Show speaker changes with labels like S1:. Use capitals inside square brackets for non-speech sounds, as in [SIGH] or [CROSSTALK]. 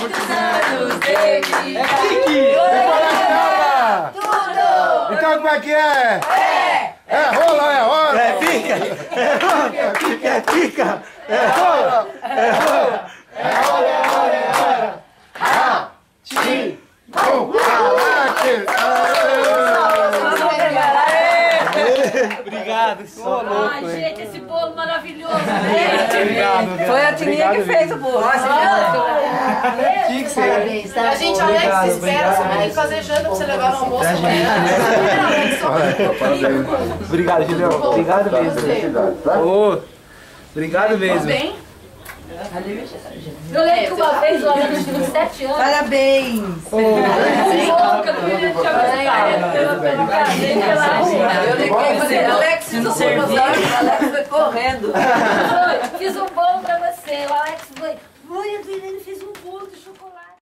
S1: muitos anos de vida.
S2: É Kiki!
S3: Olha,
S1: Tudo!
S3: Então como é que é?
S1: É!
S3: É rola, é rola?
S2: É pica! É rola! É pica! É rola! É rola!
S3: Bom, caraca!
S2: Obrigado, só
S4: Ai,
S2: louco, hein?
S4: gente, esse bolo maravilhoso. né?
S2: Obrigado,
S5: Foi a Tininha que fez o bolo.
S2: Tinha que ser.
S1: Parabéns, tá?
S6: A gente,
S2: Obrigado,
S6: Alex, espera,
S2: obrigado
S6: você vai ter que
S2: mesmo.
S6: fazer janta pra você levar no almoço
S2: Pra
S6: amanhã. Primeiramente, só
S2: Obrigado, Julião. Obrigado mesmo. Ô, obrigado mesmo.
S6: bem?
S4: Eu lembro que uma vez o Alex tinha 7 anos.
S5: Parabéns!
S4: Um que eu
S5: liguei e falei, Alex, fiz o bolo. O Alex foi correndo. [LAUGHS]
S4: Fiz um bolo pra você. O Alex foi. Mãe, a Adriane fez um